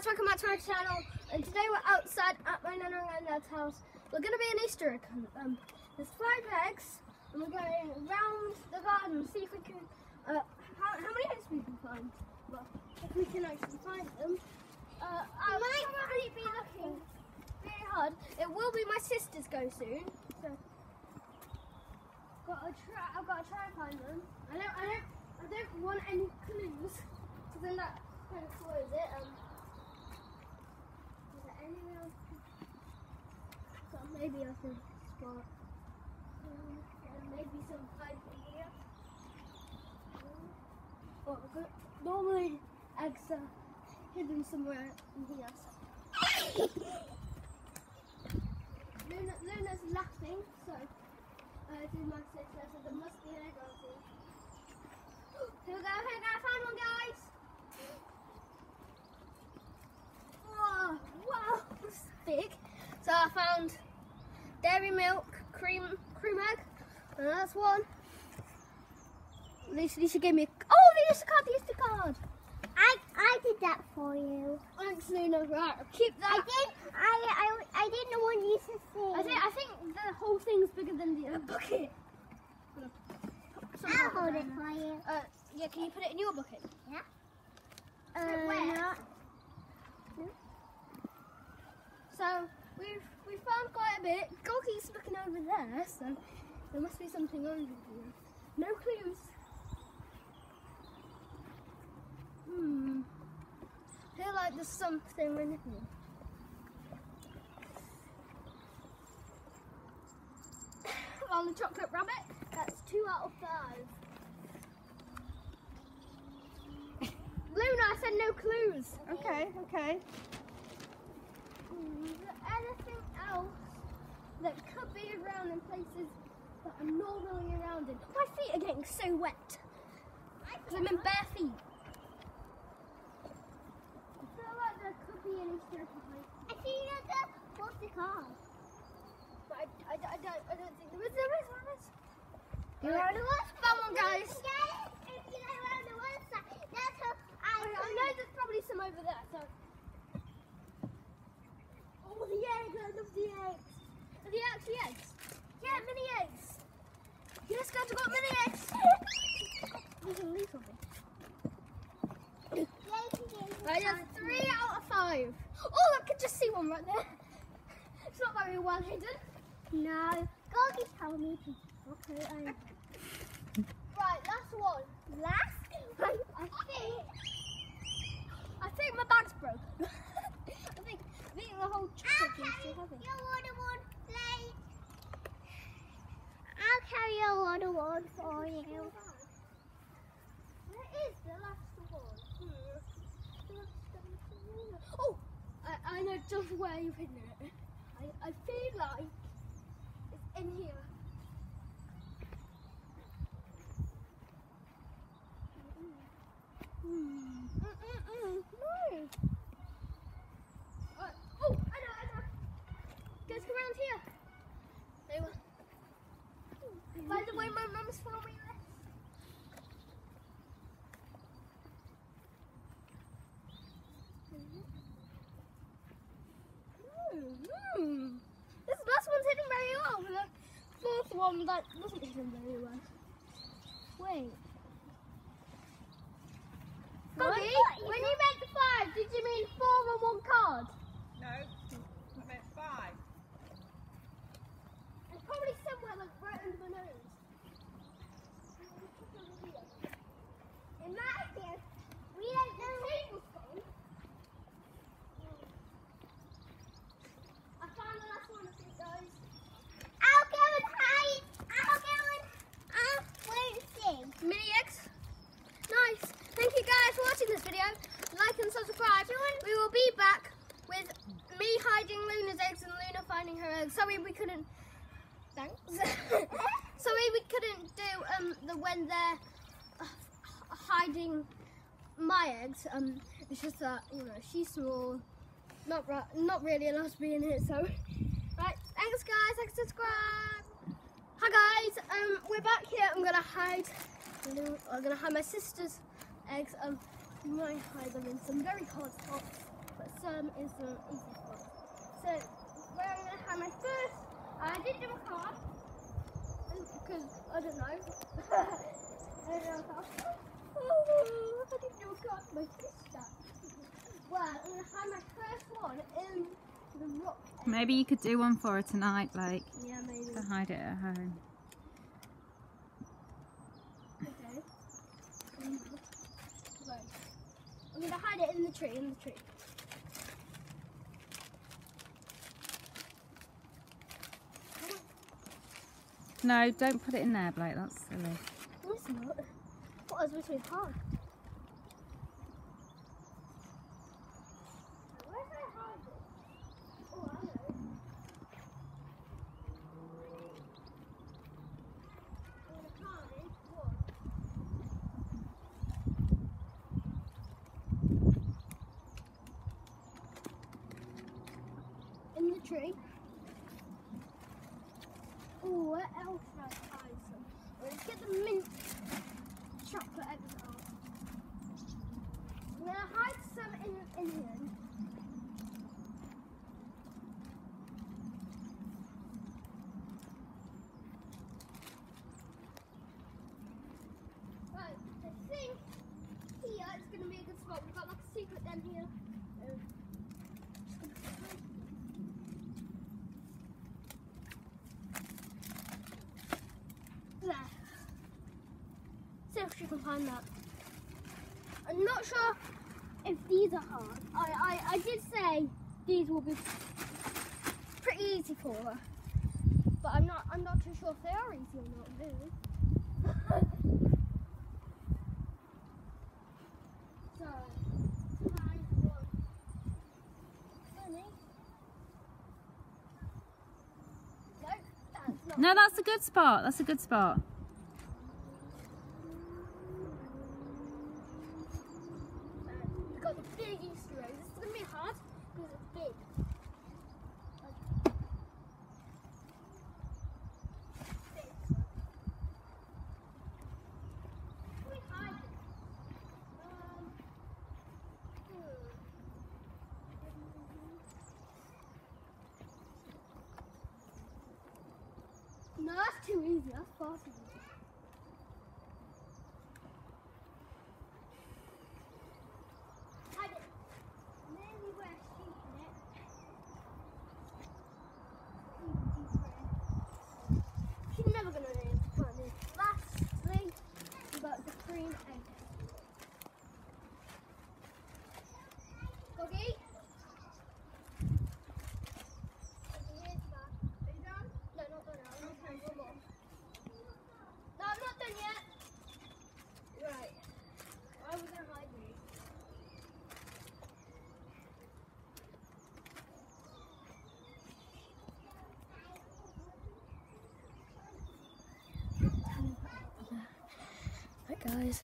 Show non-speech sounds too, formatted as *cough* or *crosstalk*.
guys, welcome back to my channel. And today we're outside at my nana and dad's house. We're going to be an Easter egg hunt. Um, there's five eggs, and we're going around the garden see if we can. Uh, how, how many eggs we can find? Well, if we can actually find them. Uh, I might probably be looking very hard. It will be my sister's go soon. So, got to try. I've got to try and find them. I don't. I don't. I don't want any clues, because then that kind of spoils it. Um, is there anything else? So maybe I can spot. Maybe some in here. Oh, got- normally eggs are hidden somewhere in here. So. Luna, Luna's laughing, so uh, did my sister, so there must be an egg on here. Here we go, here we go, I found one guys! Whoa, wow, it's big. So I found dairy milk, cream, cream egg, and that's one. Lisa, Lisa gave me a, oh, the Easter card, the Easter card! I I did that for you. Thanks, Luna, right, keep I did. I I I didn't want you to see. I think, I think the whole thing's bigger than the uh, bucket. I'll hold it for you. Uh, yeah, can you put it in your bucket? Yeah. Uh, where? So we've we found quite a bit. There, must be something over here. No clues. Hmm. I feel like there's something in here. *coughs* On the chocolate rabbit, that's two out of five. *laughs* Luna, I said no clues. Okay, okay. Hmm, Is there anything else that could be around in places that I'm normally around in? My feet are getting so wet. Because I'm in bare feet. I feel like there could be an Easter egg. I see you the what's the car? But I, I, I, don't, I don't think there is. There is, there is. You Right. are the one. Found one, guys. If you go around the one side, that's how I, know there's probably some over there, so. Oh, the egg! I love the eggs. Are they actually eggs? Yeah, mini eggs. Yes, guys, I got mini eggs. *laughs* You can leave something. Right, that's three out of five. Oh, I could just see one right there. *laughs* It's not very well hidden. No. Gorgie told me to. Okay, I. Right, last one. Last one. I think. I think my bag's broken. I think, I think the whole chocolate is still heavy. Your water one, please. I'll carry your water one for you. Where is the last one? Hmm. The last one. Oh, I know just you've hidden it. I, I feel like it's in here. Hmm. Mm, mm, mm. No. Uh, oh, I know, I know. Guys, come around here. They were. By the way, my mum's filming this. Hmm. This last one's hidden very well, but the one that wasn't hidden very well. Wait. Bobby, when you meant five, did you mean four on one card? No, I meant five. It's probably somewhere like right under my nose. In my house, we don't know. Tablespoon. I found the last one, I think, guys. I'll go and hide. I'll go and I'll wait and see. Mini eggs. Nice. Thank you guys for watching this video. Like and subscribe. We will be back with me hiding Luna's eggs and Luna finding her eggs. Sorry we couldn't. Thanks. *laughs* Sorry we couldn't do um the when they're uh, hiding my eggs. Um, it's just that you know she's small, not not really allowed to be in here. So, right. Thanks guys. Like subscribe. Hi guys. Um, we're back here. I'm gonna hide. I'm gonna hide my sister's eggs. Um, you might hide them in some very hard spots. Let's is some easy spots. So where I'm gonna have my first, I did do a card because I don't know. *laughs* I don't know how. Oh, I did do a card my sister. Well, I'm gonna have my first one in the rock. Maybe you could do one for her tonight, like Yeah, maybe. to hide it at home. Okay. I'm gonna hide it in the tree, in the tree. No, don't put it in there, Blake. That's silly. No, it's not. What was really hard? Where's I hide it? Oh, I know. I'm gonna what? Oh, where else should I hide some? Let's get the mint chocolate extra. I'm gonna hide some in, in here. Right, I think here it's gonna be a good spot. We've got like a secret den here. Uh, just gonna hide There. Can that. I'm not sure if these are hard. I, I, I did say these will be pretty easy for her. But I'm not I'm not too sure if they are easy or not really. *laughs* so No, that's a good spot. That's a good spot. We've got the big Easter egg. This is going to be hard because it's big. No, that's too easy. That's easy. Hide it. Maybe where she's in it. Even deeper in. She's never gonna be able to find it. Lastly, we got the cream egg. Cookie? Are you done? No, not done yet. Okay, one more. No, I'm not done yet. Right. Why was I hiding? Hi guys.